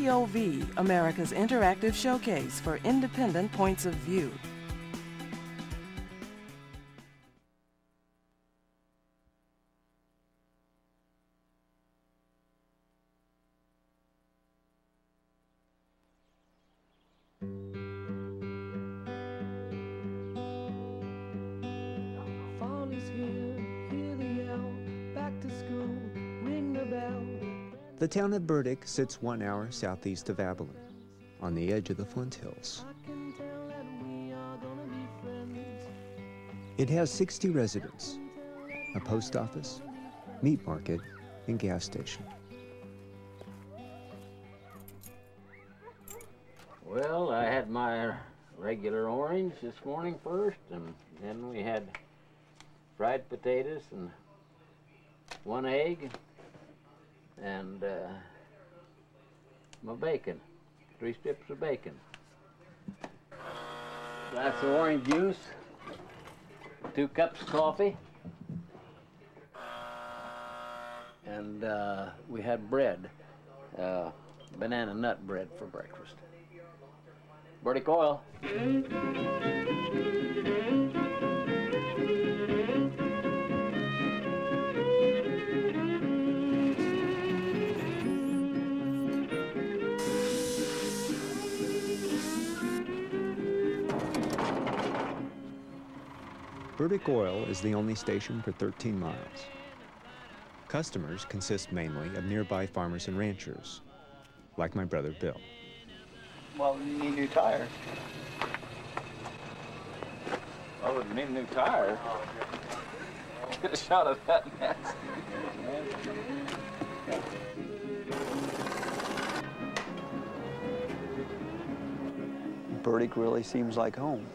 POV, America's interactive showcase for independent points of view. Town of Burdick sits one hour southeast of Abilene, on the edge of the Flint Hills. It has 60 residents, a post office, meat market, and gas station. Well, I had my regular orange this morning first, and then we had fried potatoes and one egg and uh, my bacon, three strips of bacon. Glass of orange juice, two cups of coffee, and uh, we had bread, uh, banana nut bread for breakfast. Burdick oil. Burdick Oil is the only station for 13 miles. Customers consist mainly of nearby farmers and ranchers, like my brother Bill. Well, you need new tire. Oh, I would need a new tire. Get a shot of that nasty. Burdick really seems like home.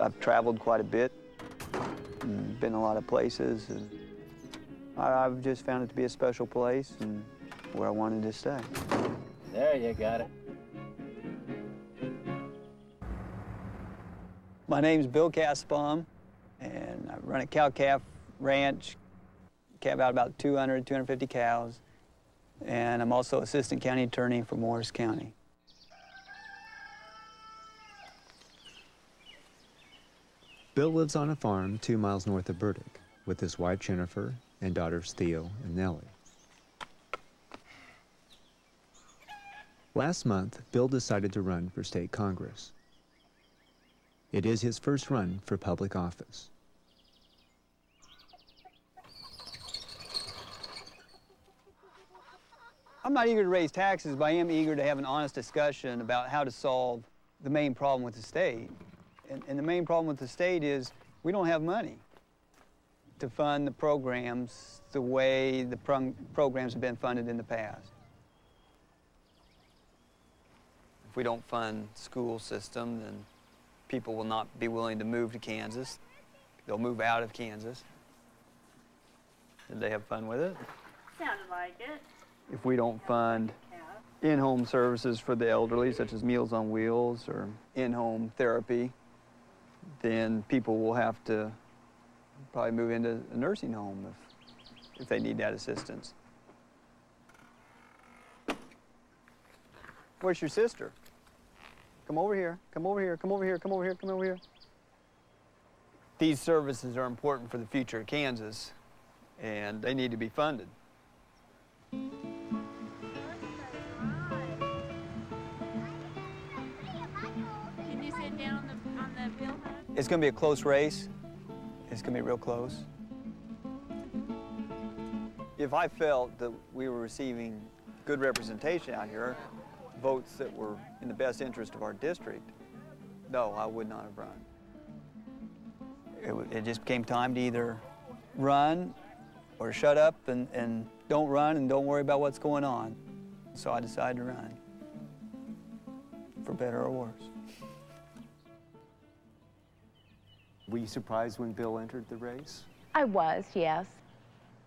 I've traveled quite a bit, been a lot of places, and I, have just found it to be a special place and where I wanted to stay. There, you got it. My name's Bill Kassebaum, and I run a cow-calf ranch, calve out about 200, 250 cows, and I'm also assistant county attorney for Morris County. Bill lives on a farm two miles north of Burdick with his wife Jennifer and daughters Theo and Nellie. Last month, Bill decided to run for state Congress. It is his first run for public office. I'm not eager to raise taxes, but I am eager to have an honest discussion about how to solve the main problem with the state. And, and the main problem with the state is we don't have money to fund the programs the way the pro programs have been funded in the past. If we don't fund school system, then people will not be willing to move to Kansas. They'll move out of Kansas. Did they have fun with it? Sounded like it. If we don't fund in-home services for the elderly, such as Meals on Wheels or in-home therapy, then people will have to probably move into a nursing home if, if they need that assistance. Where's your sister? Come over here, come over here, come over here, come over here, come over here. These services are important for the future of Kansas, and they need to be funded. It's going to be a close race. It's going to be real close. If I felt that we were receiving good representation out here, votes that were in the best interest of our district, no, I would not have run. It, it just came time to either run or shut up and, and don't run and don't worry about what's going on. So I decided to run, for better or worse. Were you surprised when Bill entered the race? I was, yes.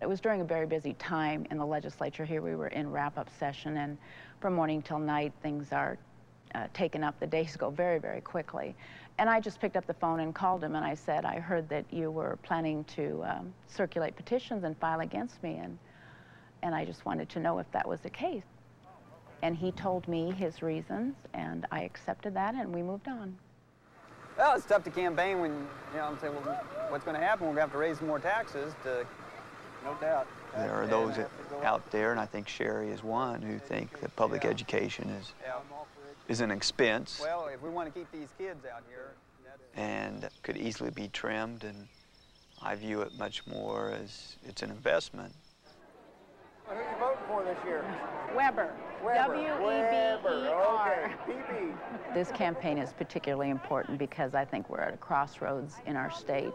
It was during a very busy time in the legislature here. We were in wrap-up session, and from morning till night, things are uh, taken up. The days go very, very quickly. And I just picked up the phone and called him, and I said, I heard that you were planning to um, circulate petitions and file against me, and, and I just wanted to know if that was the case. And he told me his reasons, and I accepted that, and we moved on. Well, it's tough to campaign when, you know, I'm saying, well, what's going to happen? We're going to have to raise more taxes to... No doubt. There are those out there, and I think Shari is one, who think that public yeah. education is, yeah. is an expense. Well, if we want to keep these kids out here... And could easily be trimmed, and I view it much more as it's an investment. Who you voting for this year? Weber. W-E-B-E-R. Okay, This campaign is particularly important because I think we're at a crossroads in our state.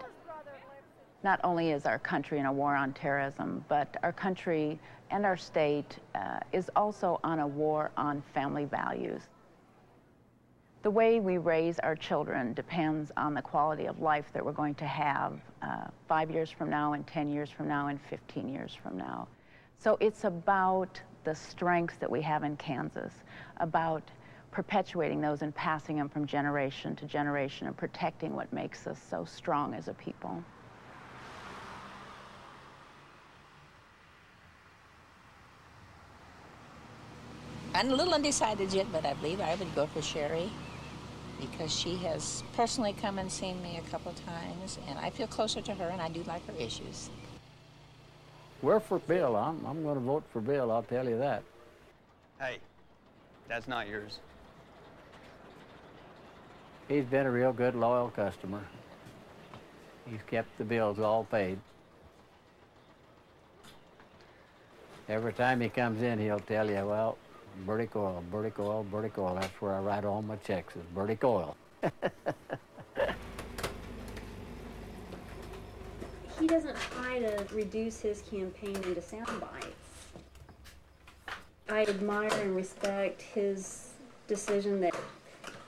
Not only is our country in a war on terrorism, but our country and our state uh, is also on a war on family values. The way we raise our children depends on the quality of life that we're going to have uh, five years from now and 10 years from now and 15 years from now. So it's about the strengths that we have in Kansas, about perpetuating those and passing them from generation to generation and protecting what makes us so strong as a people. I'm a little undecided yet, but I believe I would go for Shari because she has personally come and seen me a couple times, and I feel closer to her, and I do like her issues. We're for Bill. I'm, I'm going to vote for Bill, I'll tell you that. Hey, that's not yours. He's been a real good, loyal customer. He's kept the bills all paid. Every time he comes in, he'll tell you, well, Burdick Oil, Burdick Oil, Burdick Oil. That's where I write all my checks, is Burdick Oil. He doesn't try to reduce his campaign into sound bites. I admire and respect his decision that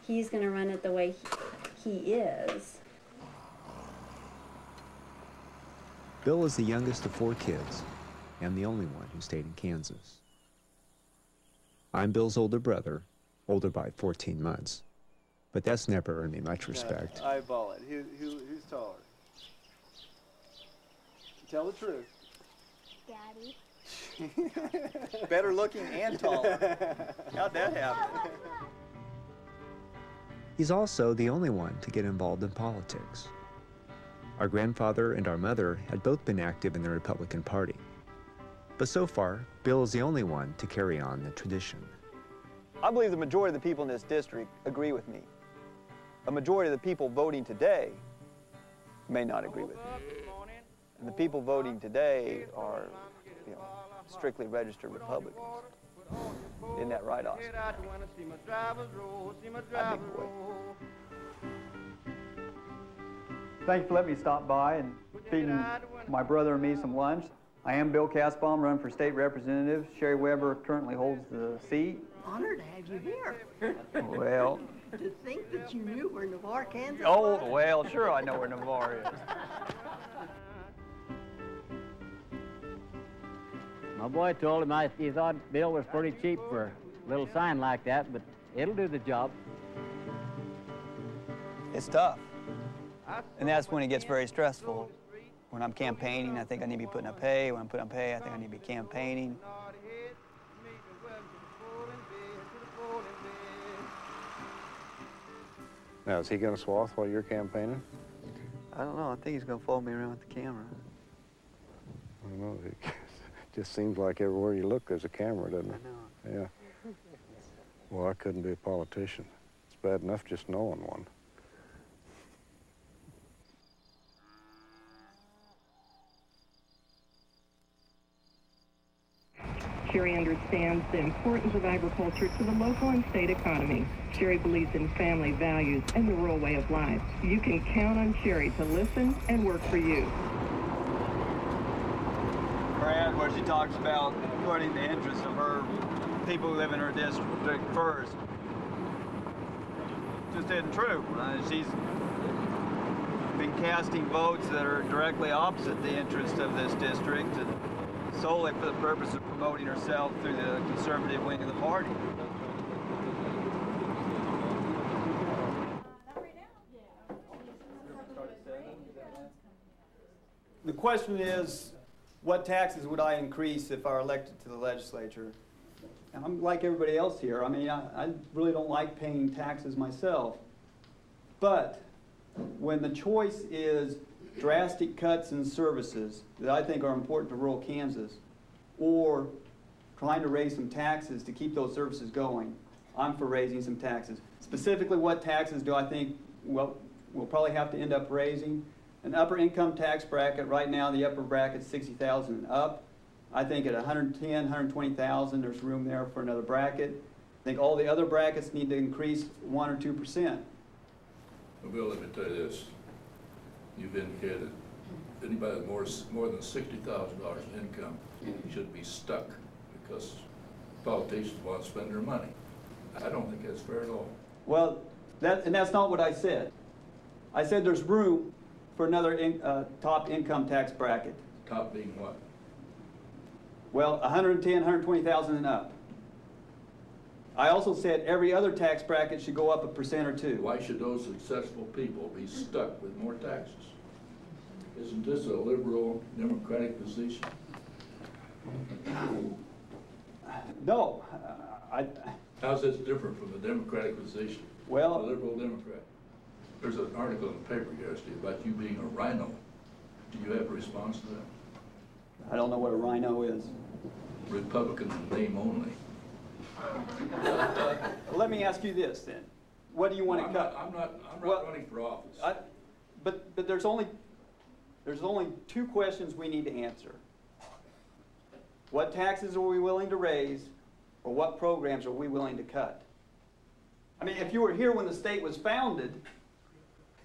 he's going to run it the way he, he is. Bill is the youngest of four kids and the only one who stayed in Kansas. I'm Bill's older brother, older by 14 months. But that's never earned me much respect. No, eyeball it. Who, who, who's taller? Tell the truth. Daddy. Better looking and taller. How'd that happen? He's also the only one to get involved in politics. Our grandfather and our mother had both been active in the Republican Party. But so far, Bill is the only one to carry on the tradition. I believe the majority of the people in this district agree with me. A majority of the people voting today may not agree with me. And the people voting today are, you know, strictly registered Republicans. Isn't that right, Austin? I big boy. Thank you for letting me stop by and feeding my brother and me some lunch. I am Bill Kassebaum, running for state representative. Shari Weber currently holds the seat. Honored to have you here. well. to think that you knew where Navarre, Kansas Oh, was. well, sure I know where Navarre is. My boy told him I, he thought Bill was pretty cheap for a little sign like that, but it'll do the job. It's tough. And that's when it gets very stressful. When I'm campaigning, I think I need to be putting up pay. When I'm putting up pay, I think I need to be campaigning. Now, is he going to swath while you're campaigning? I don't know. I think he's going to follow me around with the camera. I don't know. It just seems like everywhere you look, there's a camera, doesn't it? I know. Yeah. Well, I couldn't be a politician. It's bad enough just knowing one. Shari understands the importance of agriculture to the local and state economy. Shari believes in family values and the rural way of life. You can count on Shari to listen and work for you. She talks about putting the interests of her people who live in her district first. Just isn't true. Uh, she's been casting votes that are directly opposite the interest of this district. And, solely for the purpose of promoting herself through the conservative wing of the party. The question is, what taxes would I increase if I were elected to the legislature? And I'm like everybody else here. I mean, I, I really don't like paying taxes myself. But when the choice is drastic cuts in services that I think are important to rural Kansas, or trying to raise some taxes to keep those services going, I'm for raising some taxes. Specifically, what taxes do I think well, we'll probably have to end up raising? An upper income tax bracket, right now the upper bracket's 60,000 and up. I think at 110, 120,000, there's room there for another bracket. I think all the other brackets need to increase 1 or 2%. Well, Bill, let me tell you this. You've indicated anybody with more, more than sixty thousand dollars in income should be stuck because politicians want to spend their money. I don't think that's fair at all. Well, that, and that's not what I said. I said there's room for another in, uh, top income tax bracket. Top being what? Well, 110, 120,000 and up. I also said every other tax bracket should go up a percent or two. Why should those successful people be stuck with more taxes? Isn't this a liberal democratic position? No, I. How's this different from the democratic position? Well, a liberal Democrat. There's an article in the paper yesterday about you being a rhino. Do you have a response to that? I don't know what a rhino is. Republican name only. Let me ask you this then. What do you want well, to cut? Not, I'm not, I'm not well, running for office. I, but, but there's only, there's only two questions we need to answer. What taxes are we willing to raise, or what programs are we willing to cut? I mean, if you were here when the state was founded,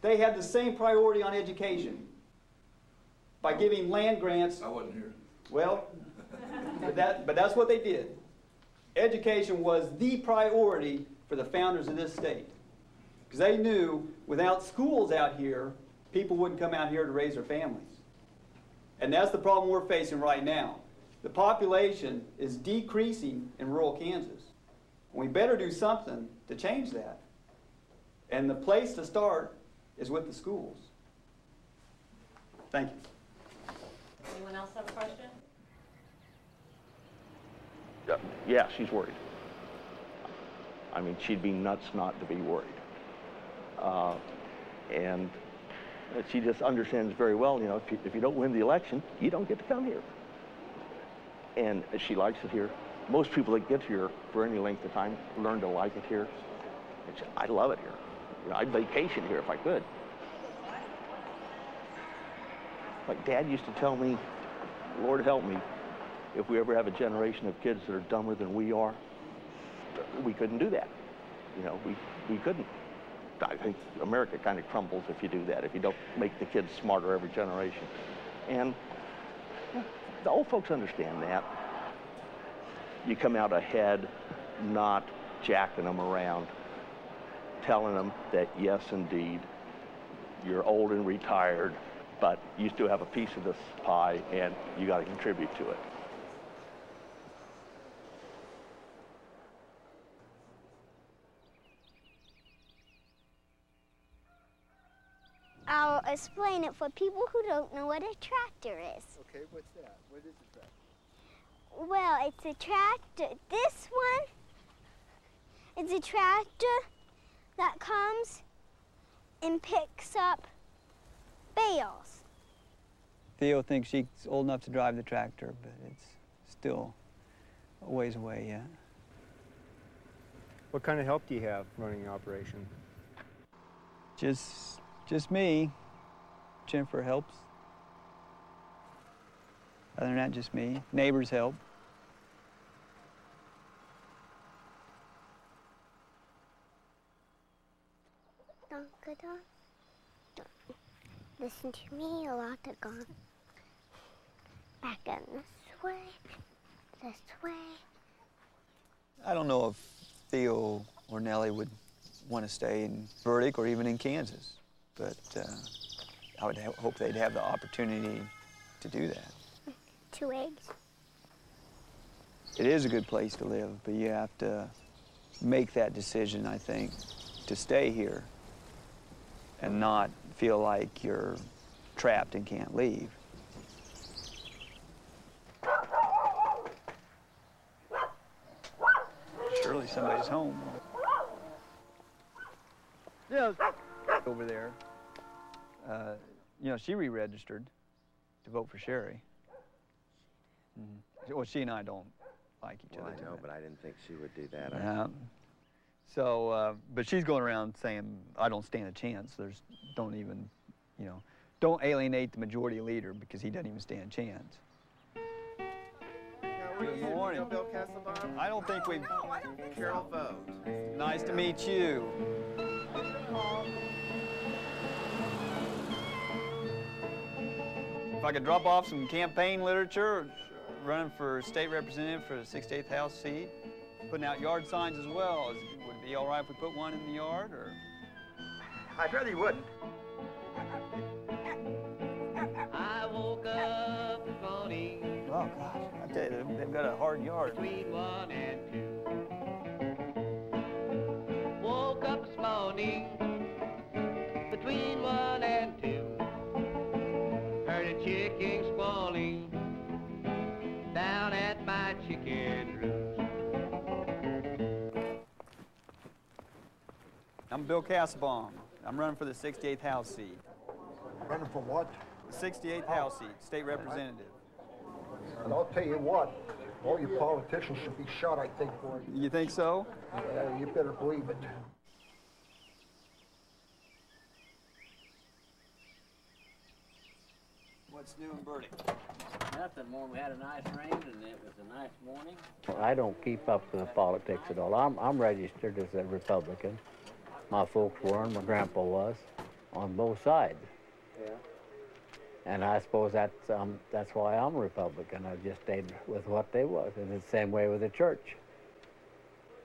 they had the same priority on education by giving land grants. I wasn't here. Well, but, that, but that's what they did. Education was the priority for the founders of this state. Because they knew without schools out here, people wouldn't come out here to raise their families. And that's the problem we're facing right now. The population is decreasing in rural Kansas. We better do something to change that. And the place to start is with the schools. Thank you. Anyone else have a question? yeah, she's worried. I mean, she'd be nuts not to be worried. Uh, and she just understands very well, you know, if you, if you don't win the election, you don't get to come here. And she likes it here. Most people that get here for any length of time learn to like it here. She, I love it here. I'd vacation here if I could. Like Dad used to tell me, Lord help me, if we ever have a generation of kids that are dumber than we are, we couldn't do that. You know, we, we couldn't. I think America kind of crumbles if you do that, if you don't make the kids smarter every generation. And the old folks understand that. You come out ahead, not jacking them around, telling them that yes, indeed, you're old and retired, but you still have a piece of this pie and you got to contribute to it. I'll explain it for people who don't know what a tractor is. Okay, what's that? What is a tractor? Well, it's a tractor. This one is a tractor that comes and picks up bales. Theo thinks she's old enough to drive the tractor, but it's still a ways away yet. What kind of help do you have running the operation? Just just me. Jennifer helps. Other than that, just me. Neighbors help. Listen to me a lot of gone. Back in this way, this way. I don't know if Theo or Nellie would want to stay in Burdick or even in Kansas but uh, I would hope they'd have the opportunity to do that. Two eggs. It is a good place to live, but you have to make that decision, I think, to stay here and not feel like you're trapped and can't leave. Surely somebody's home. Yeah. Over there, uh, you know, she re-registered to vote for Shari. Mhm. Well, she and I don't like each Well, other. I know, but I didn't think she would do that. I- Yeah. So, uh, but she's going around saying, I don't stand a chance. There's, don't even, you know, don't alienate the majority leader because he doesn't even stand a chance. Good morning. Bill Kassebaum? I don't think we've... Carol Vogt. Nice to meet you. If I could drop off some campaign literature, running for state representative for the 68th House seat, putting out yard signs as well. Is, would it be all right if we put one in the yard, or? I'd rather you wouldn't. I woke up this morning Oh, gosh, I tell you, they've- they've got a hard yard. between one and two. Woke up this morning I'm Bill Kassebaum. I'm running for the 68th House seat. Running for what? The 68th House seat, state representative. And I'll tell you what, all you politicians should be shot, I think, for it. You think so? Yeah, you better believe it. What's new in Burdick? Nothing more. We had a nice rain and it was a nice morning. I don't keep up with the politics at all. I'm, I'm registered as a Republican. My folks were, and my grandpa was, on both sides. Yeah. And I suppose that's, um, that's why I'm a Republican. I just stayed with what they was. And it's the same way with the church.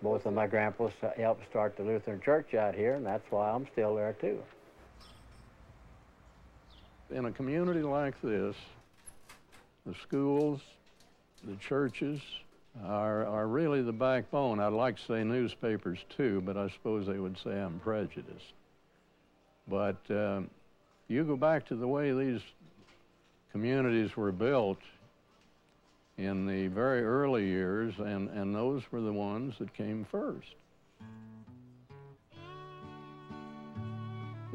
Both of my grandpas helped start the Lutheran church out here, and that's why I'm still there too. In a community like this, the schools, the churches are, are really the backbone. I'd like to say newspapers too, but I suppose they would say I'm prejudiced. But um, you go back to the way these communities were built in the very early years, and, and those were the ones that came first.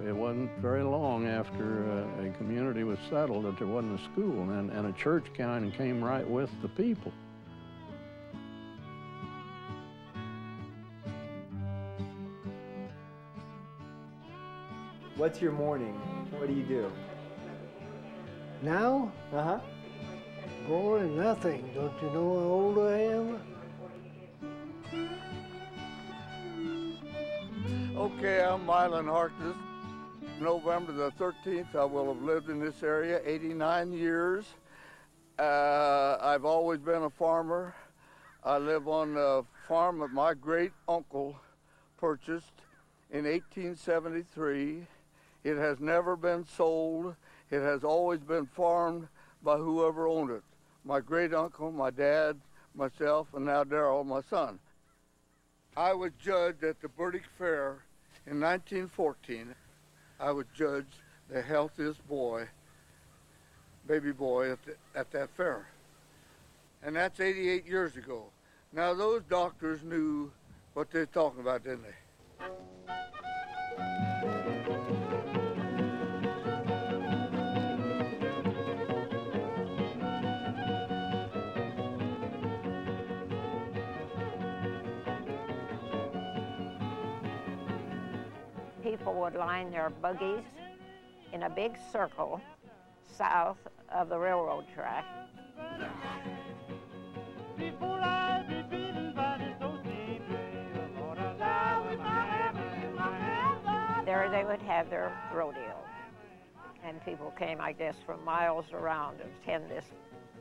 It wasn't very long after uh, a community was settled that there wasn't a school, and, and a church kind of came right with the people. What's your morning? What do you do? Now? Uh huh. Boy, nothing. Don't you know how old I am? Okay, I'm Mylan Harkness. November the 13th, I will have lived in this area 89 years. Uh, I've always been a farmer. I live on a farm that my great uncle purchased in 1873. It has never been sold. It has always been farmed by whoever owned it. My great uncle, my dad, myself, and now Darrell, my son. I was judged at the Burdick Fair in 1914. I was judged the healthiest boy, baby boy at, the, at that fair. And that's 88 years ago. Now those doctors knew what they're talking about, didn't they? People would line their buggies in a big circle south of the railroad track. There they would have their rodeo. And people came, I guess, from miles around to attend this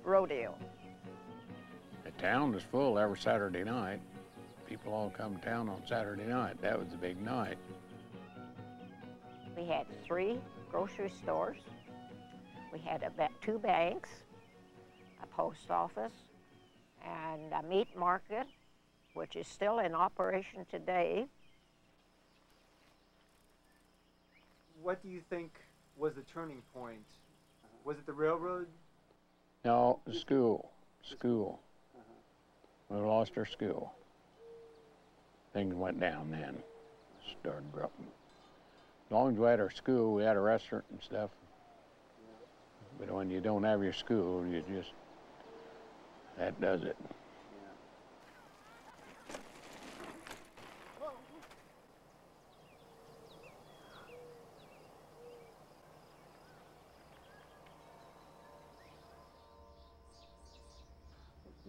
rodeo. The town was full every Saturday night. People all come to town on Saturday night. That was the big night. We had three grocery stores. We had a ba- two banks, a post office, and a meat market, which is still in operation today. What do you think was the turning point? Was it the railroad? No, the school, school. Uh-huh. We lost our school. things went down then. Started growing. Long as we had our school, we had a restaurant and stuff. But when you don't have your school, you just, that does it.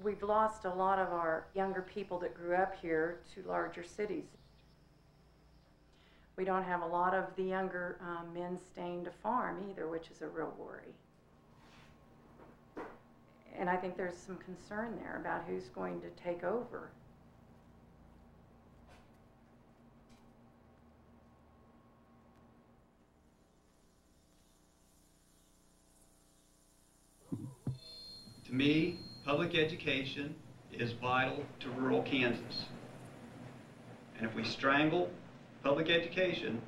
We've lost a lot of our younger people that grew up here to larger cities. We don't have a lot of the younger um, men staying to farm either, which is a real worry. And I think there's some concern there about who's going to take over. To me, public education is vital to rural Kansas. And if we strangle public education,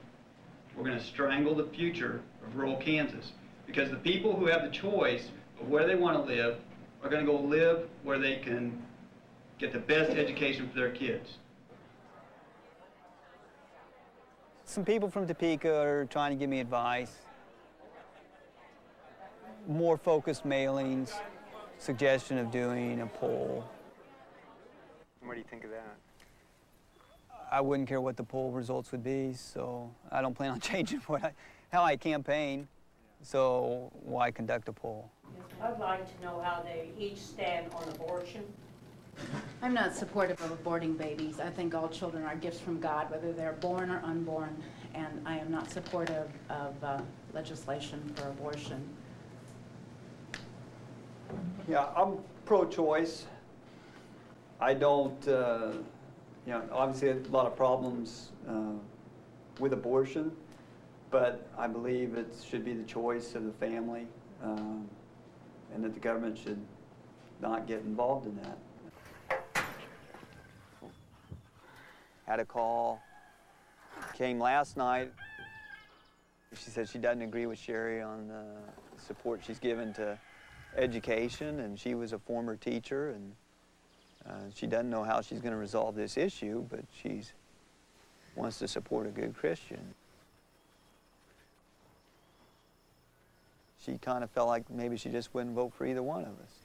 we're going to strangle the future of rural Kansas. Because the people who have the choice of where they want to live are going to go live where they can get the best education for their kids. Some people from Topeka are trying to give me advice. More focused mailings, suggestion of doing a poll. What do you think of that? I wouldn't care what the poll results would be, so I don't plan on changing what I, how I campaign. So why conduct a poll? I'd like to know how they each stand on abortion. I'm not supportive of aborting babies. I think all children are gifts from God, whether they're born or unborn, and I am not supportive of uh, legislation for abortion. Yeah, I'm pro-choice. I don't, uh, you know, obviously a lot of problems uh, with abortion, but I believe it should be the choice of the family, um, and that the government should not get involved in that. Had a call, came last night. She said she doesn't agree with Shari on the support she's given to education, and she was a former teacher, and uh, she doesn't know how she's going to resolve this issue, but she wants to support a good Christian. She kind of felt like maybe she just wouldn't vote for either one of us.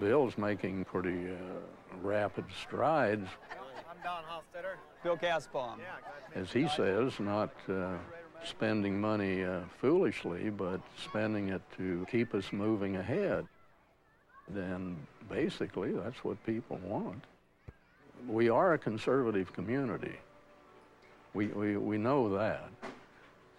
Bill's making pretty uh, rapid strides, I'm Don Hofstetter. Bill Kassebaum. as he says, not uh, spending money uh, foolishly, but spending it to keep us moving ahead. Then basically, that's what people want. We are a conservative community. We, we, we know that.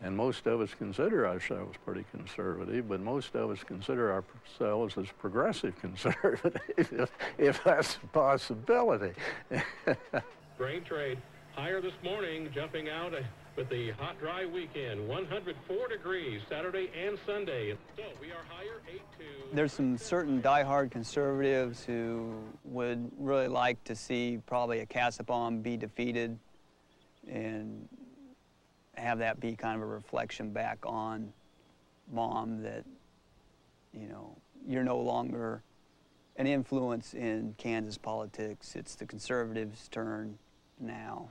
And most of us consider ourselves pretty conservative, but most of us consider ourselves as progressive conservative, if, if that's a possibility. Grain trade higher this morning, jumping out with the hot, dry weekend. 104 degrees Saturday and Sunday. So we are higher 8 to. There's some certain diehard conservatives who would really like to see probably a Kassebaum be defeated and have that be kind of a reflection back on mom that, you know, you're no longer an influence in Kansas politics. It's the conservatives' turn now.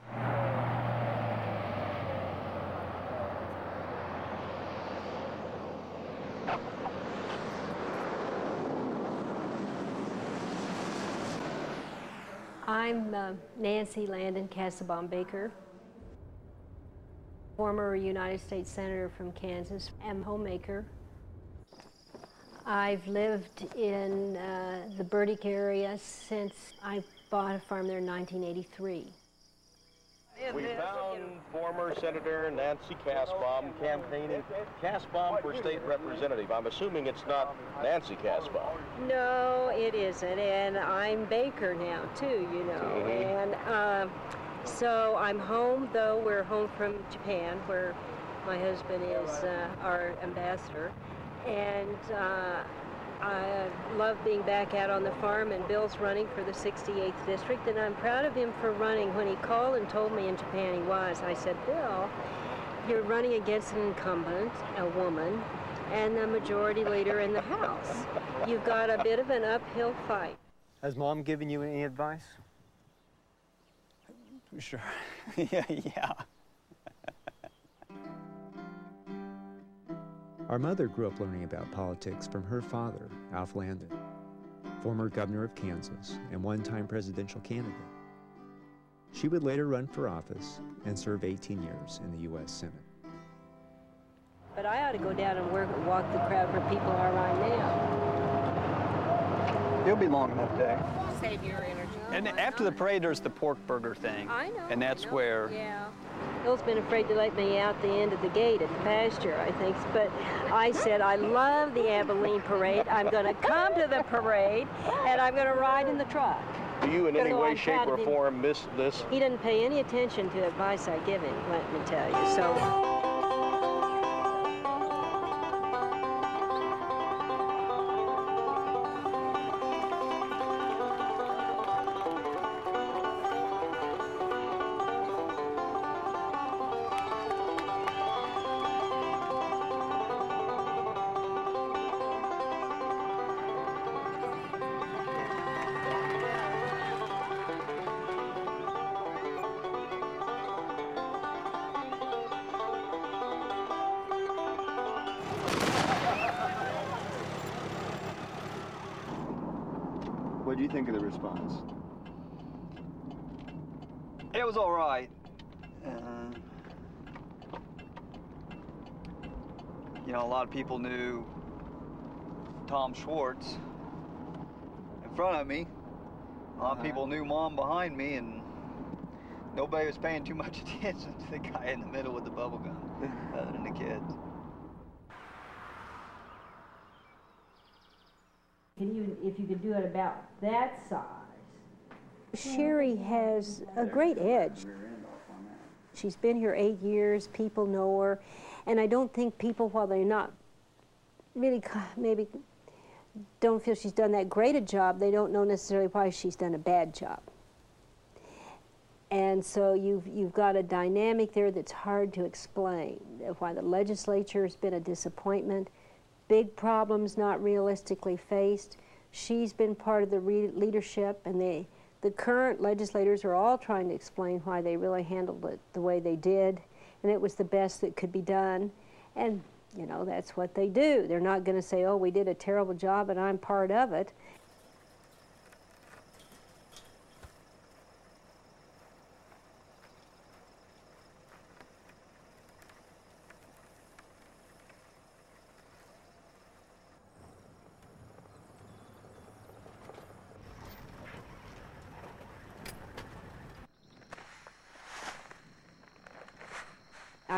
I'm uh, Nancy Landon Kassebaum Baker, former United States Senator from Kansas, and homemaker. I've lived in uh, the Burdick area since I bought a farm there in 1983. We found former Senator Nancy Kassebaum campaigning Kassebaum for state representative. I'm assuming it's not Nancy Kassebaum. No, it isn't, and I'm Baker now too, you know. Mhm. And uh, so I'm home, though we're home from Japan, where my husband is uh, our ambassador, and uh, I uh, love being back out on the farm. And Bill's running for the 68th district, and I'm proud of him for running. When he called and told me in Japan he was, I said, Bill, you're running against an incumbent, a woman, and the majority leader in the House. You've got a bit of an uphill fight. Has mom given you any advice? Sure. yeah, yeah. Our mother grew up learning about politics from her father, Alf Landon, former governor of Kansas and one time presidential candidate. She would later run for office and serve 18 years in the U.S. Senate. But I ought to go down and work, walk the crowd where people are right now. It'll be long enough day. Save your energy. And after the parade, there's the pork burger thing. I know. And that's where. Yeah. Bill's been afraid to let me out the end of the gate at the pasture, I think. But I said, I love the Abilene parade. I'm going to come to the parade, and I'm going to ride in the truck. Do you in any way, on shape, or form miss this? He doesn't pay any attention to advice I give him, let me tell you. So. Lot of people knew Tom Schwartz in front of me. A lot of uh-huh. people knew Mom behind me, and nobody was paying too much attention to the guy in the middle with the bubble gun, other than the kids. Can you, if you could do it about that size. Shari has a great edge. She's been here eight years, people know her, and I don't think people, while they're not really maybe don't feel she's done that great a job, they don't know necessarily why she's done a bad job. And so you've, you've got a dynamic there that's hard to explain. Why the legislature has been a disappointment, big problems not realistically faced. She's been part of the leadership, and they, the current legislators are all trying to explain why they really handled it the way they did, and it was the best that could be done. And, you know, that's what they do. They're not going to say, oh, we did a terrible job and I'm part of it.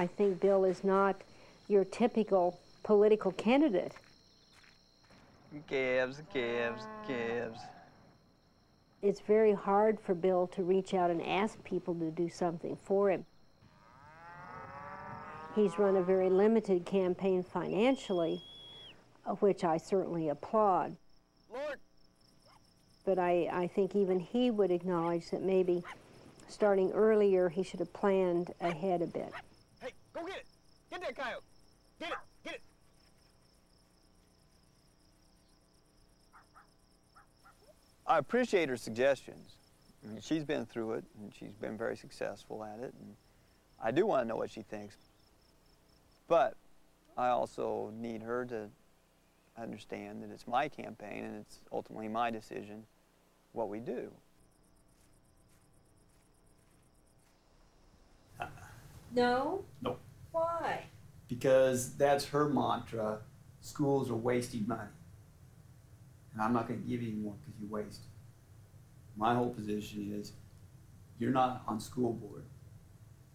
I think Bill is not your typical political candidate. Gives, gives, gives. It's very hard for Bill to reach out and ask people to do something for him. He's run a very limited campaign financially, uh, which I certainly applaud. But I, I think even he would acknowledge that maybe starting earlier he should have planned ahead a bit. Hey, go get it! Get that coyote! Get it! Get it! I appreciate her suggestions. I mean, she's been through it, and she's been very successful at it. And I do want to know what she thinks. But I also need her to understand that it's my campaign and it's ultimately my decision what we do. No? No. Why? Because that's her mantra schools are wasting money. And I'm not going to give you any more because you waste. My whole position is you're not on school board.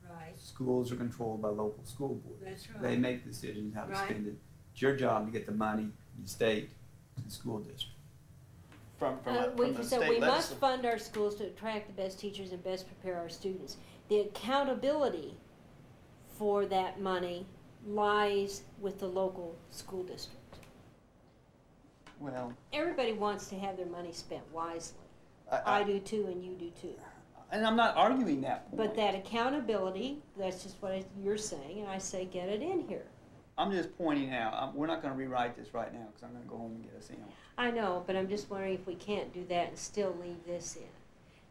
Right. Schools are controlled by local school boards. That's right. They make decisions how to Right. spend it. It's your job to get the money from the state to the school district. From, from, Uh, a- we, from the so state we must fund our schools to attract the best teachers and best prepare our students. The accountability for that money lies with the local school district. Well, Everybody wants to have their money spent wisely. I- I do too, and you do too. and I'm not arguing that. But that accountability, that's just what I- you're saying, and I say get it in here. I'm just pointing out, I'm, we're not gonna rewrite this right now, because I'm gonna go home and get a sandwich. I know, but I'm just wondering if we can't do that and still leave this in.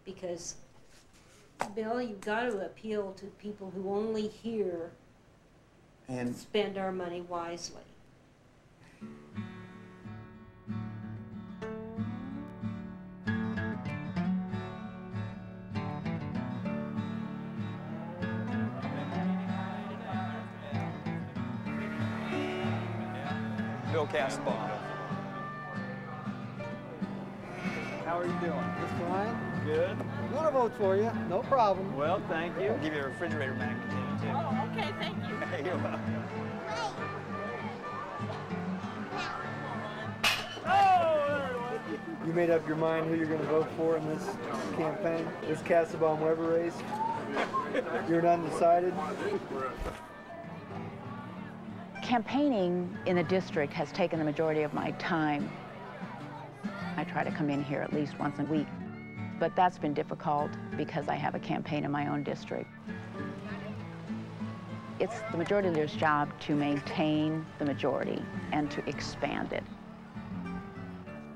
Because, Bill, you've got to appeal to people who only hear And spend our money wisely. Bill Kassebaum. How are you doing? Just fine. Good. I'm gonna vote for you, no problem. Well, thank you. I'll give you a refrigerator magnet too. Oh, okay, thank you. Welcome. You made up your mind who you're gonna vote for in this campaign, this Kassebaum Weber race? You're undecided? Campaigning in the district has taken the majority of my time. I try to come in here at least once a week, but that's been difficult because I have a campaign in my own district. It's the majority leader's job to maintain the majority and to expand it.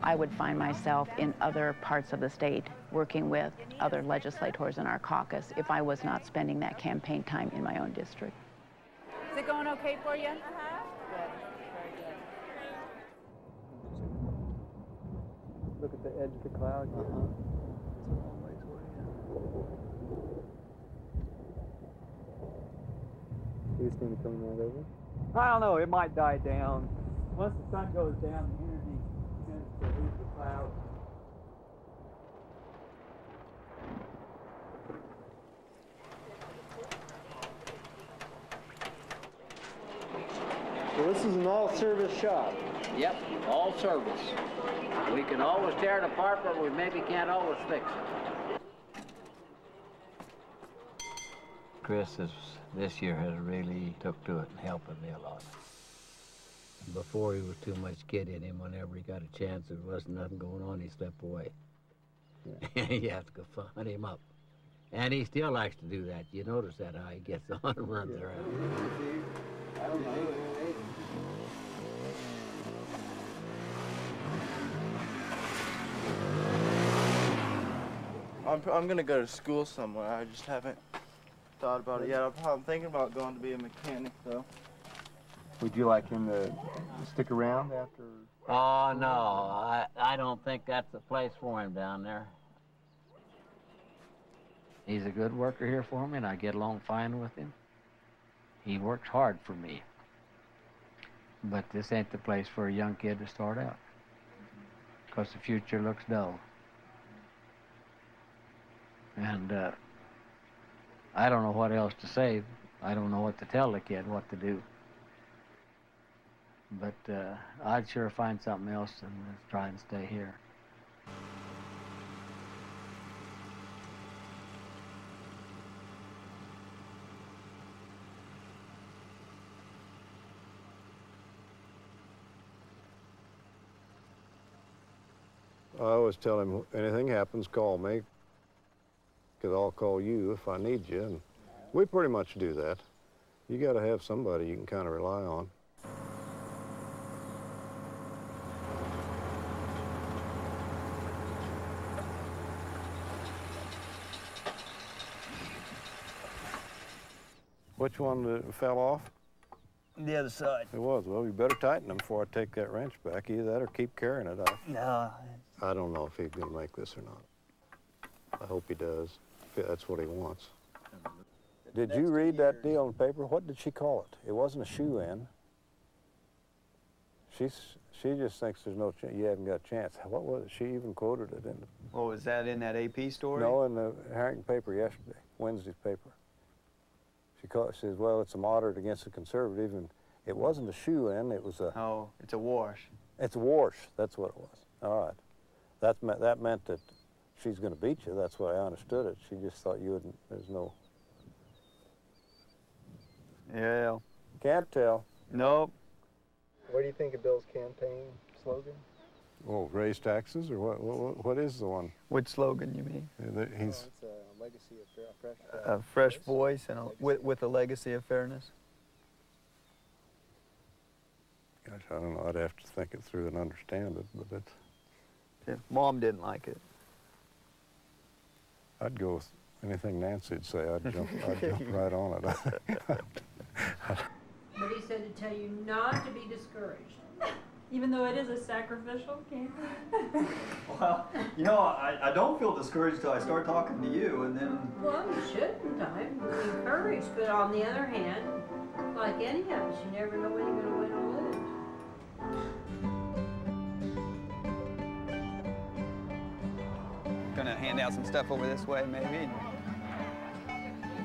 I would find myself in other parts of the state working with other legislators in our caucus if I was not spending that campaign time in my own district. Is it going okay for you? Look at the edge of the cloud. Uh-huh. You just need to clean that over. I don't know, it might die down. Once the sun goes down, the energy tends to leave the cloud. So this is an all-service shop. Yep, all service. We can always tear it apart, but we maybe can't always fix it. Chris is, this year has really took to it and helping me a lot. Before he was too much kid in him. Whenever he got a chance, there wasn't nothing going on, he slept away. Yeah. you have to go find him up. And he still likes to do that. You notice that how he gets on and runs around. I'm, I'm gonna go to school somewhere. I just haven't thought about it yet. I'm, I'm thinking about going to be a mechanic though. Would you like him to stick around after? Oh, no, I, I don't think that's the place for him down there. He's a good worker here for me, and I get along fine with him. He works hard for me. But this ain't the place for a young kid to start out, because the future looks dull. And uh, I don't know what else to say. I don't know what to tell the kid what to do. But uh, I'd sure find something else and try and stay here. I always tell him, anything happens, call me, because I'll call you if I need you. And we pretty much do that. You got to have somebody you can kind of rely on. Which one fell off? The other side. It was. Well, you better tighten them before I take that wrench back. Either that or keep carrying it. I, No. I don't know if he's going to make this or not. I hope he does. If that's what he wants. Did you read that deal in the paper? What did she call it? It wasn't a shoe in. She's she just thinks there's no chance. You haven't got a chance. What was it? She even quoted it in. The, Oh, was that in that AP story? no, in the Herington paper yesterday, Wednesday's paper. She called, says, well, it's a moderate against a conservative, and it wasn't a shoe in. It was a. Oh, it's a wash. It's a wash. That's what it was. All right. That meant that meant that she's going to beat you. That's what I understood it. She just thought you wouldn't. There's no. Yeah. Can't tell. Nope. What do you think of Bill's campaign slogan? Oh, raise taxes or what? What, what is the one? Which slogan you mean? Yeah, that oh, He's. it's a legacy of fair, fresh. A fresh voice and a, with, with a legacy of fairness. Gosh, I don't know, I'd have to think it through and understand it, but it's, Yeah, Mom didn't like it. I'd go with anything Nancy'd say, I'd jump, I'd jump right on it. But he said to tell you not to be discouraged. Even though it is a sacrificial campaign. Well, you know, I, I don't feel discouraged till I start talking to you, and then Well, you shouldn't. I'm encouraged, but on the other hand, like any house, you never know when you're gonna win gonna hand out some stuff over this way, maybe.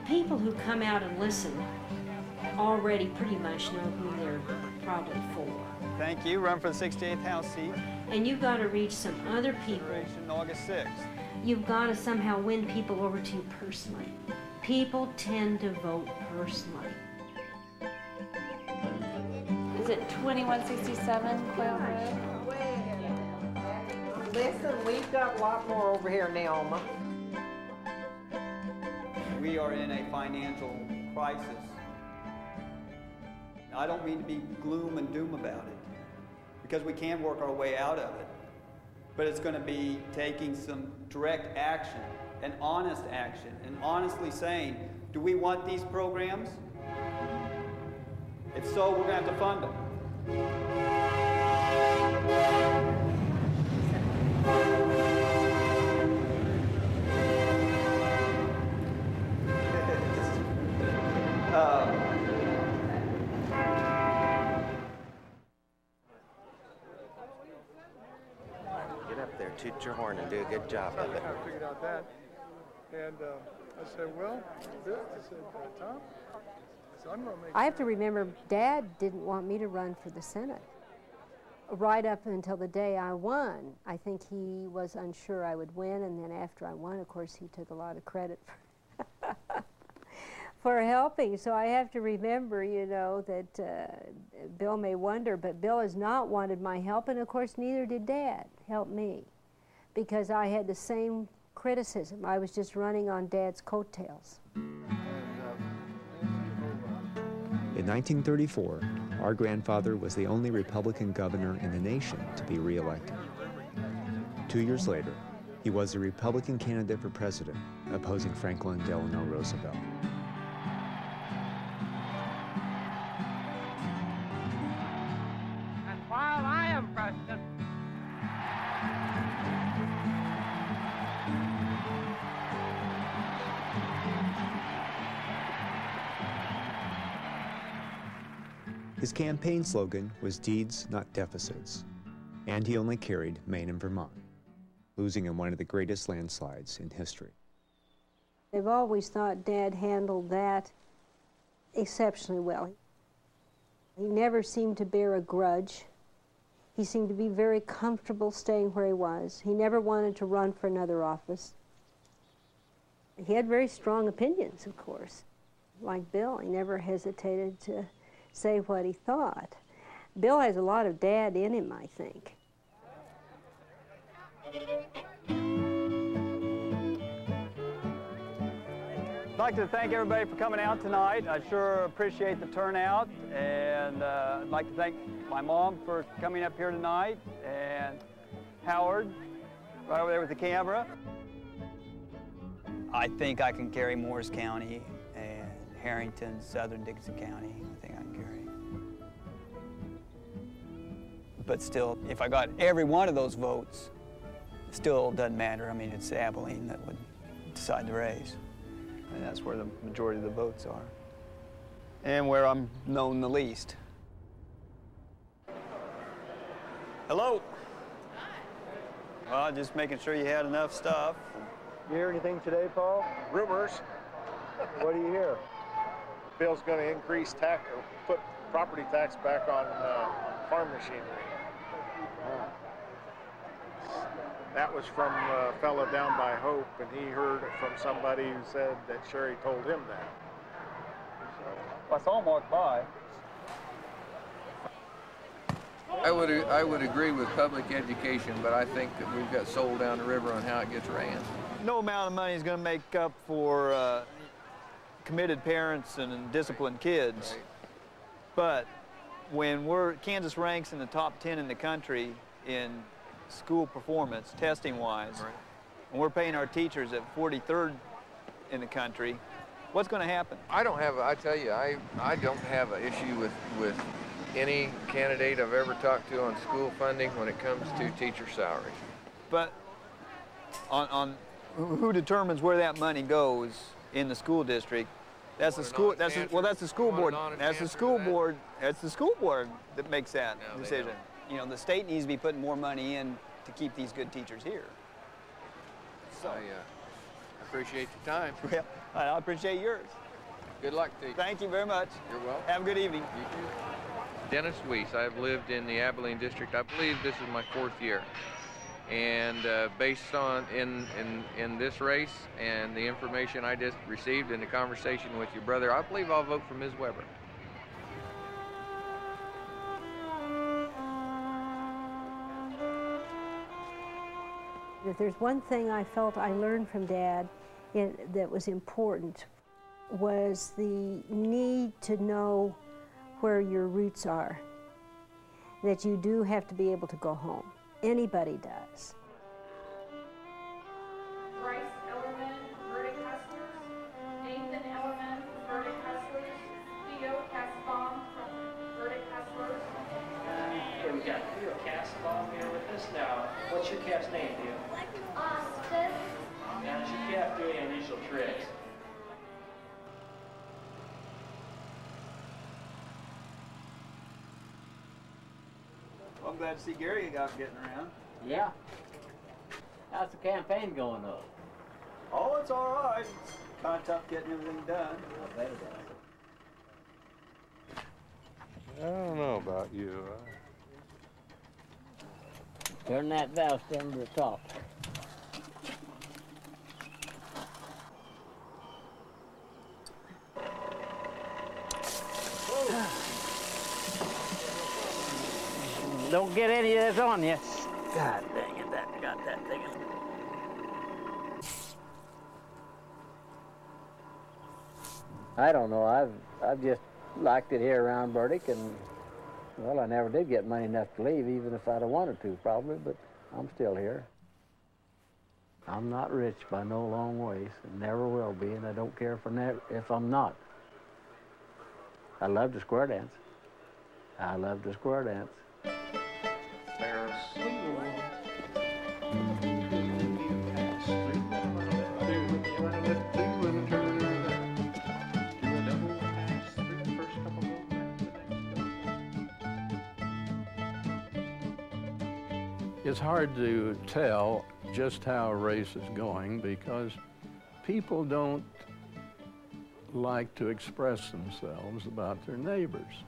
People who come out and listen already pretty much know who they're probably for. Thank you. Run for the 68th House seat. And you've got to reach some other people. August 6th. You've got to somehow win people over to you personally. People tend to vote personally. Is it 2167 Quail Road? Listen, we've got a lot more over here in Alma. We are in a financial crisis. I don't mean to be gloom and doom about it, because we can work our way out of it. But it's going to be taking some direct action and honest action and honestly saying, do we want these programs? If so, we're going to have to fund them. Toot your horn, and do a good job of it. I figured out that. And uh, I said, well, Bill, I said, uh, Tom, I said, I'm going to make I have to remember, Dad didn't want me to run for the Senate. Right up until the day I won, I think he was unsure I would win, and then after I won, of course, he took a lot of credit for, for helping. So I have to remember, you know, that uh, Bill may wonder, but Bill has not wanted my help, and of course, neither did Dad help me, because I had the same criticism. I was just running on Dad's coattails. In 1934, our grandfather was the only Republican governor in the nation to be reelected. Two years later, he was the Republican candidate for president, opposing Franklin Delano Roosevelt. Campaign slogan was Deeds, Not Deficits, and he only carried Maine and Vermont, losing in one of the greatest landslides in history. They've always thought Dad handled that exceptionally well. He never seemed to bear a grudge. He seemed to be very comfortable staying where he was. He never wanted to run for another office. He had very strong opinions, of course. Like Bill, he never hesitated to say what he thought. Bill has a lot of dad in him, I think. I'd like to thank everybody for coming out tonight. I sure appreciate the turnout, and uh, I'd like to thank my mom for coming up here tonight, and Howard, right over there with the camera. I think I can carry Morris County and Herington, Southern Dickinson County. But still, if I got every one of those votes, it still doesn't matter. I mean, it's Abilene that would decide the race. And that's where the majority of the votes are. And where I'm known the least. Hello? Well, just making sure you had enough stuff. You hear anything today, Paul? Rumors. What do you hear? Bill's going to increase tax, or put property tax back on uh, farm machinery. That was from a fellow down by Hope, and he heard it from somebody who said that Shari told him that. I saw him walk by. I would, I would agree with public education, but I think that we've got sold down the river on how it gets ran. No amount of money is going to make up for uh, committed parents and disciplined kids. But when we're Kansas ranks in the top 10 in the country in school performance, testing wise, Right. and we're paying our teachers at 43rd in the country, what's going to happen? I don't have, a- I tell you, I, I don't have an issue with, with any candidate I've ever talked to on school funding when it comes to teacher salaries. But on, on who determines where that money goes in the school district? That's the school. That's answer? well, that's the school board. That's the school that? board. That's the school board that makes that No, decision. You know, the state needs to be putting more money in to keep these good teachers here. So. I uh, appreciate your time. Well, I appreciate yours. Good luck to you. Thank you very much. You're welcome. Have a good evening. You too. Dennis Weiss. I've lived in the Abilene district. I believe this is my fourth year. And uh, based on in, in in this race and the information I just received in the conversation with your brother, I believe I'll vote for Ms. Weber. If there's one thing I felt I learned from Dad in, that was important was the need to know where your roots are. That you do have to be able to go home. Anybody does. Bryce Ellerman, Burdick Hustlers. Nathan Ellerman, Burdick Hustlers. Theo Kassebaum from Burdick Hustlers. Okay, we got Theo Kassebaum here with us now. What's your calf's name, Theo? Austin. Now, does your calf do any initial tricks? I'm glad to see Gary got getting around. Yeah. How's the campaign going though? Oh, it's all right. It's kind of tough getting everything done. I bet it is. I don't know about you. Uh. Turn that valve stem to the top. Don't get any of this on you. God dang it, that got that thing. I don't know. I've I've just liked it here around Burdick, and well, I never did get money enough to leave, even if I'd have wanted to, probably. But I'm still here. I'm not rich by no long ways, and never will be, and I don't care if, I never, if I'm not. I love to square dance. I love to square dance. It's hard to tell just how a race is going because people don't like to express themselves about their neighbors.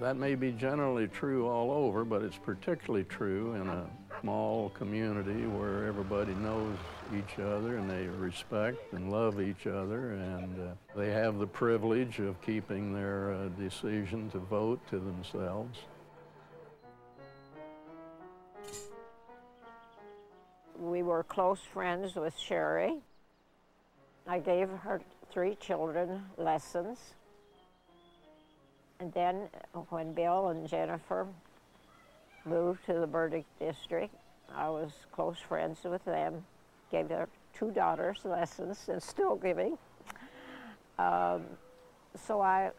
That may be generally true all over, but it's particularly true in a small community where everybody knows each other and they respect and love each other and uh, they have the privilege of keeping their uh, decision to vote to themselves. Were close friends with Shari. I gave her three children lessons. And then when Bill and Jennifer moved to the Burdick district, I was close friends with them. Gave their two daughters lessons and still giving. Um, so I,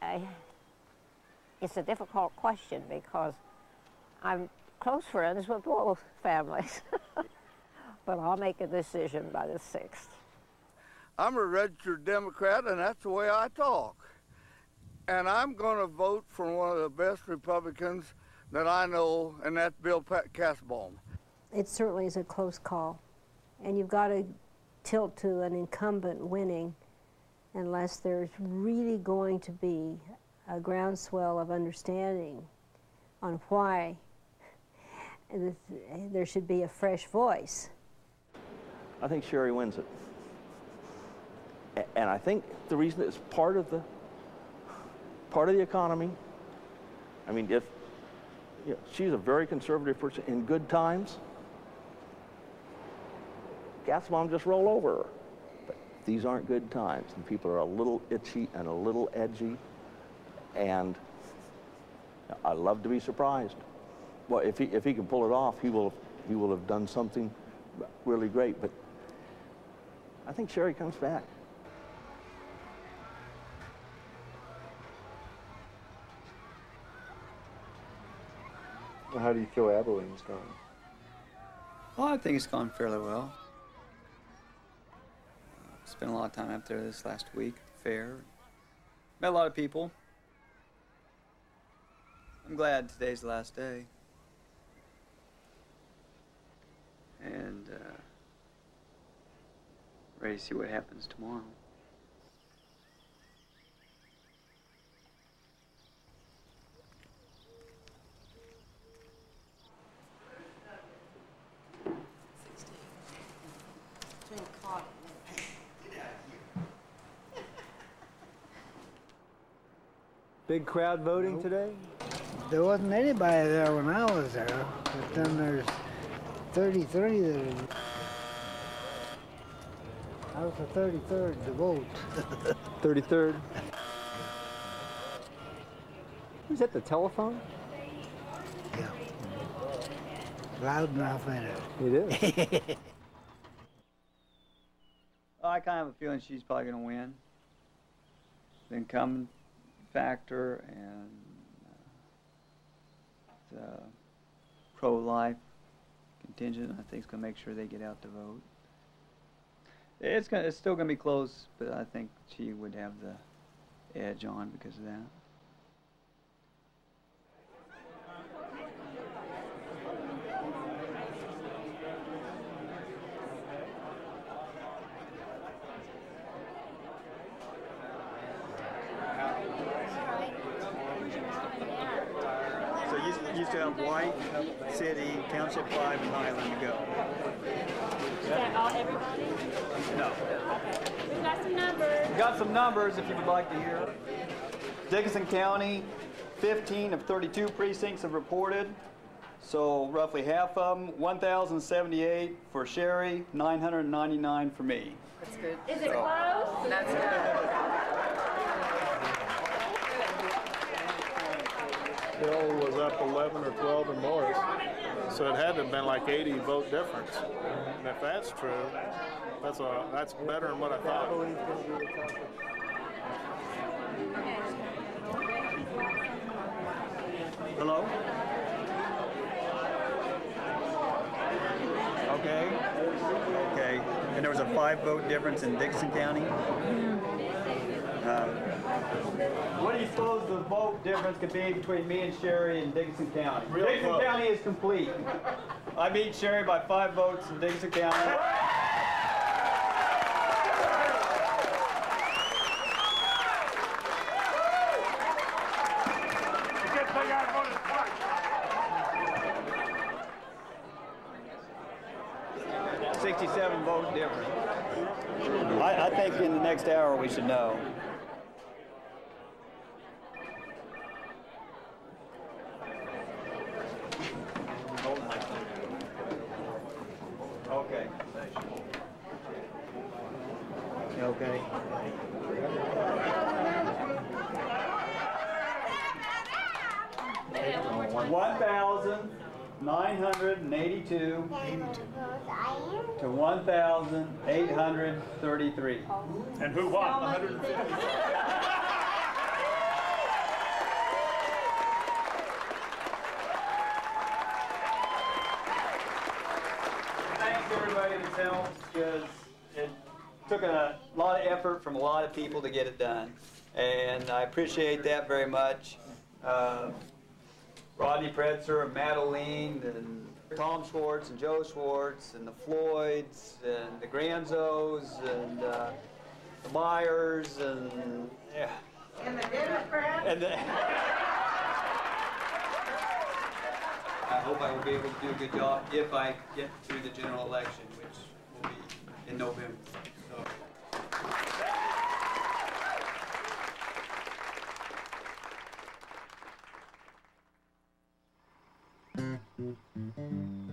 I, it's a difficult question because I'm close friends with both families. but I'll make a decision by the 6th. I'm a registered Democrat, and that's the way I talk. And I'm going to vote for one of the best Republicans that I know, and that's Bill Pat Kassebaum. It certainly is a close call. And you've got to tilt to an incumbent winning unless there's really going to be a groundswell of understanding on why there should be a fresh voice. I think Shari wins it. And I think the reason is part of the part of the economy. I mean, if you know, she's a very conservative person in good times, gas mom just roll over. But these aren't good times, and people are a little itchy and a little edgy, and I love to be surprised. Well, if he if he can pull it off, he will he will have done something really great. But I think Shari comes back. How do you feel Abilene's going? Well, I think it's gone fairly well. Spent a lot of time up there this last week, fair. Met a lot of people. I'm glad today's the last day. And uh, ready to see what happens tomorrow. Big crowd voting today? There wasn't anybody there when I was there, but then there's 33 that are... I was the 33rd to vote. 33rd. Who's at the telephone? Yeah. Loud enough in it. It is. I kind of have a feeling she's probably going to win. The incumbent factor and uh, the pro-life contingent, I think, is going to make sure they get out to vote. It's gonna, it's still going to be close, but I think she would have the edge on because of that. So you used- you used to have White, City, Township 5, and Highland to go. Is that all, everybody? No. We've got some numbers. Got some numbers if you would like to hear. Dickinson County, 15 of 32 precincts have reported. So roughly half of them, 1,078 for Shari, 999 for me. That's good. Is it close? That's Bill was up 11 or 12 in Morris, so it had to have been like 80 vote difference. And if that's true, that's a that's better than what I thought. Hello? Okay. Okay. And there was a five vote difference in Dickinson County? Uh, What do you suppose the vote difference could be between me and Shari in Dickinson County? Real Dickinson close. County is complete. I beat Shari by five votes in Dickinson County. 133. And who won? 150. Thanks everybody themselves because it took a lot of effort from a lot of people to get it done. And I appreciate that very much. Uh, Rodney Pretzer and Madeline and Tom Schwartz and Joe Schwartz and the Floyds. And Granzos and uh, the Myers and yeah. And the Democrats. And the I hope I will be able to do a good job if I get through the general election, which will be in November. So. Mm-hmm.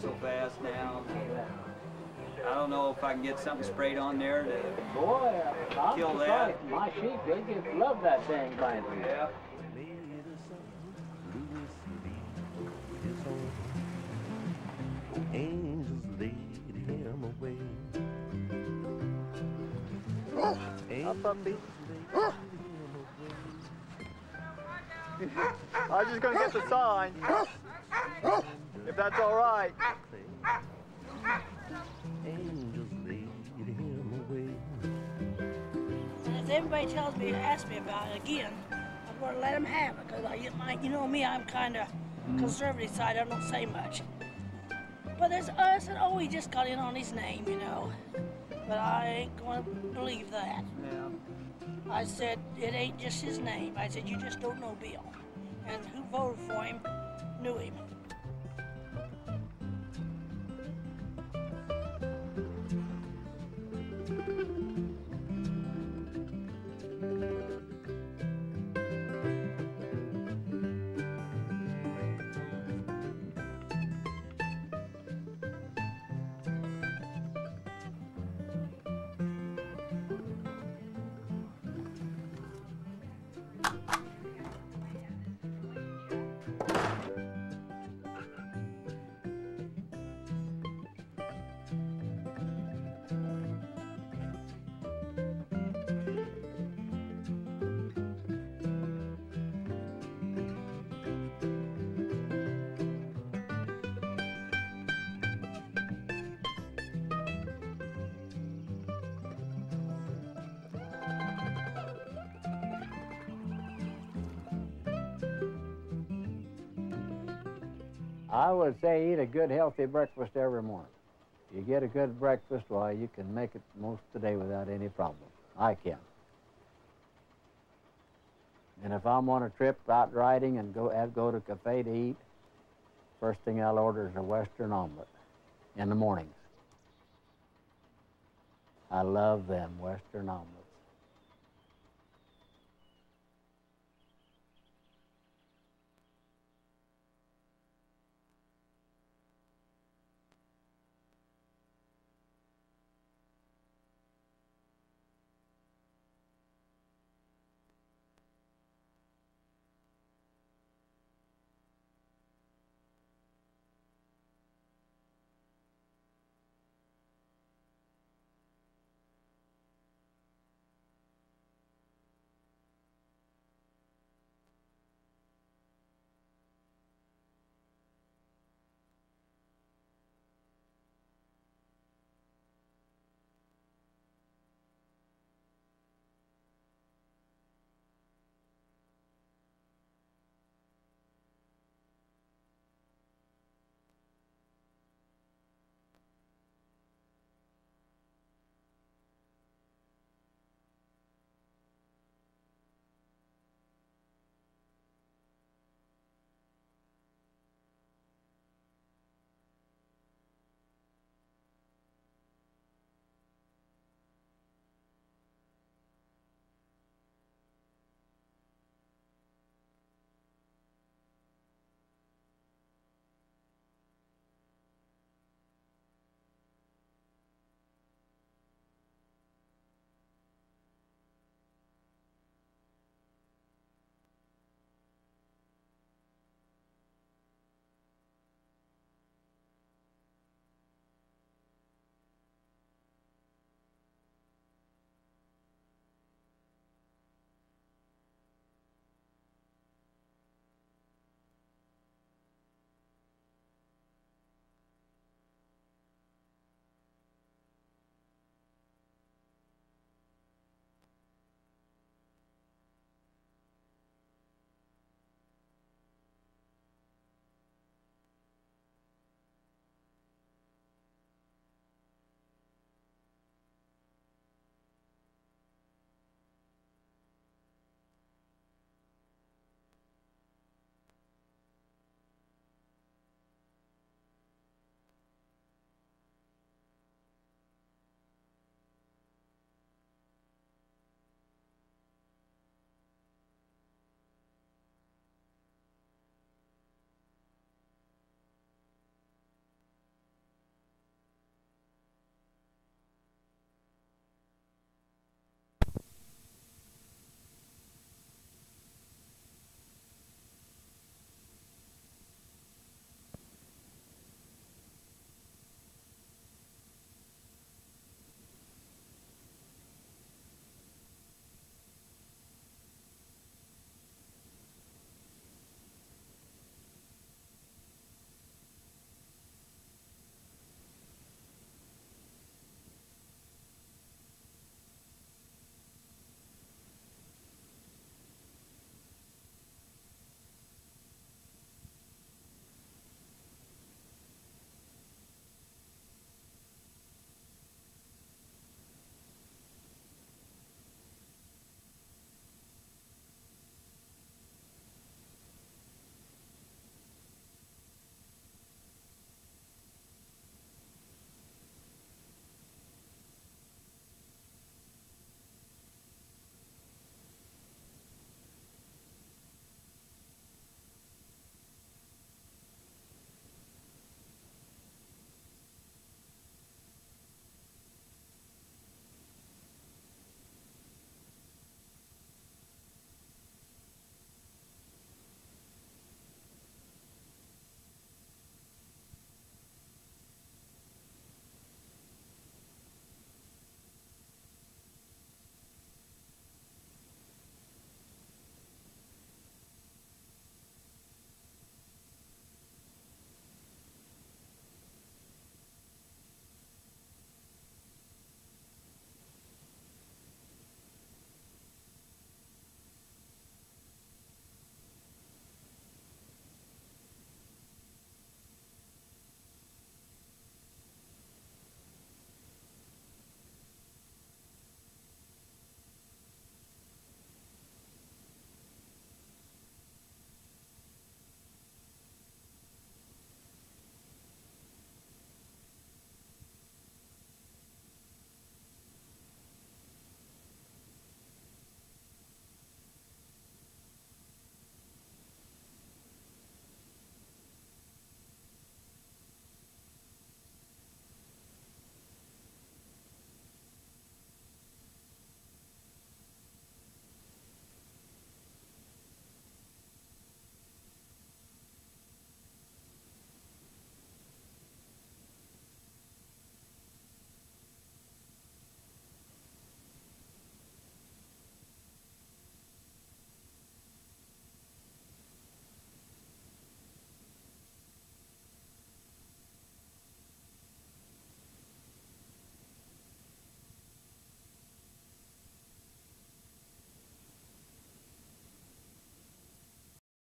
Coming so fast now. I don't know if I can get something sprayed on there to Boy, I'm kill surprised. that. My sheep, they just love that dang bindweed. Yeah. Angels laid him away. Up, puppy. I was just gonna get the sign. If that's all right. Angels laid him away. And if everybody tells me, asks me about it again, I'm going to let them have it because I, you know me, I'm kind of mm. conservative side. I don't say much. But there's us that oh, he just got in on his name, you know. But I ain't going to believe that. I said it ain't just his name. I said you just don't know Bill, and who voted for him knew him. I would say eat a good, healthy breakfast every morning. You get a good breakfast, why, you can make it most of the day without any problem. I can. And if I'm on a trip out riding and go have go to a cafe to eat, first thing I'll order is a Western omelet in the mornings. I love them Western omelets.